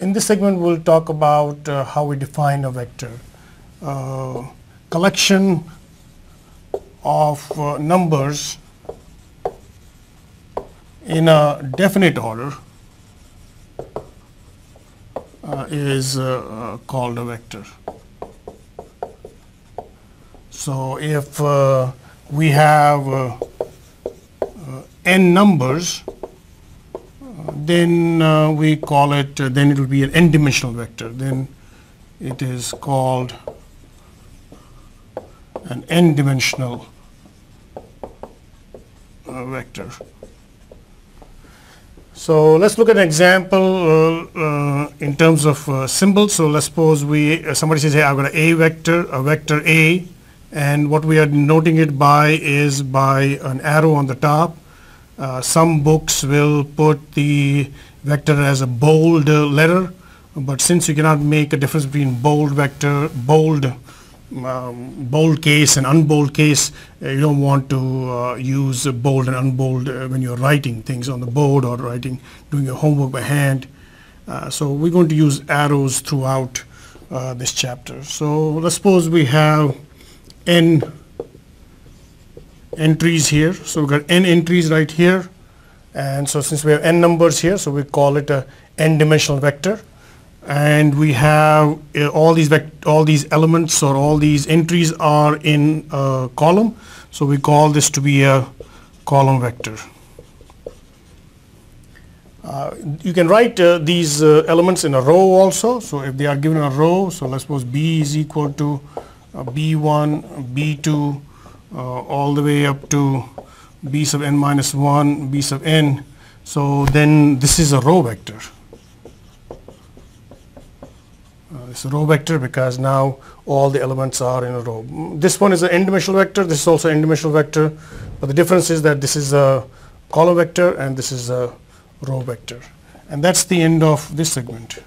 in this segment we'll talk about uh, how we define a vector. Uh, collection of uh, numbers in a definite order uh, is uh, uh, called a vector. So if we have n numbers, then uh, we call it, uh, then it will be an n-dimensional vector. Then it is called an n-dimensional uh, vector. So let's look at an example uh, uh, in terms of uh, symbols. So let's suppose we, somebody says, hey, I've got A vector, a vector A, and what we are denoting it by is by an arrow on the top. Uh, some books will put the vector as a bold uh, letter, but since you cannot make a difference between bold vector, bold um, bold case and unbold case, uh, you don't want to uh, use bold and unbold when you're writing things on the board or writing, doing your homework by hand. So we're going to use arrows throughout this chapter. So let's suppose we have n entries here. So we've got n entries right here. And so since we have n numbers here, so we call it a n-dimensional vector and we have uh, all these all these elements or all these entries are in a column so we call this to be a column vector uh, you can write uh, these uh, elements in a row also so if they are given a row so let's suppose b is equal to b1 b2 uh, all the way up to b sub n minus 1 b sub n so then this is a row vector uh, it's a row vector because now all the elements are in a row. This one is an n-dimensional vector, this is also an n-dimensional vector, but the difference is that this is a column vector and this is a row vector. And that's the end of this segment.